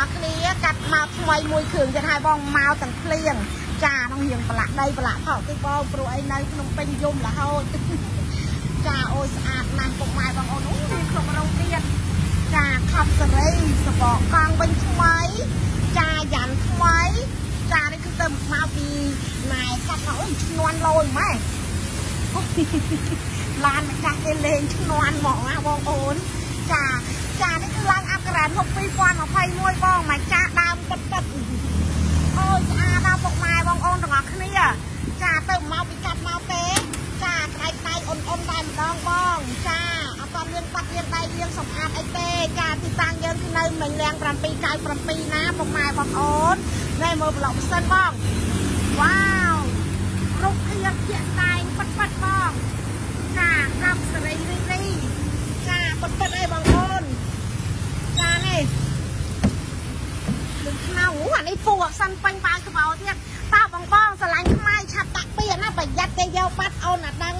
អស់គ្នាកាត់មកថ្មីមួយគ្រឿងទៀតហើយបងមកទាំងភ្លៀងចាក្នុងរៀងប្រឡាក់ដីប្រឡាក់ថោកទីបងព្រោះអីនៅក្នុងពេញយំរហូតចាអូយស្អាតណាស់ពុកម៉ែបងអូនអូមានក្នុងរោងទៀតចាខប់សេរីសបកកង់វិញថ្មីចាយ៉ាន់ថ្មីចានេះគឺទៅមកពីណែកាត់មកអូយឈ្នន់លោយម៉ែឡានម្ចាស់គេលេងឈ្នន់ហ្មងណាបងប្អូនចាចានេះគឺឡើងអាប់ក្រែនមក2021បង មានដៃយើងសម្អាតអីទេការទីតាំងយើងនៅមិញរាំង797ណាពុកម៉ែបងប្អូននៅមើលប្លុកសិនបងវ៉ាវរូបភាពជាក់ស្ដែងប៉ិតប៉ិតបងចាក្រុមសេរីរីរីចាប៉ិតប៉ិតអីបងប្អូនចានេះនឹងខ្មៅអានេះពូអសិនពេញបាក្បោទៀតតើបងបងស្រឡាញ់ខ្មៅឆាប់ដាក់ពីណាប្រយ័ត្នគេយកបាត់អូនអាដឹង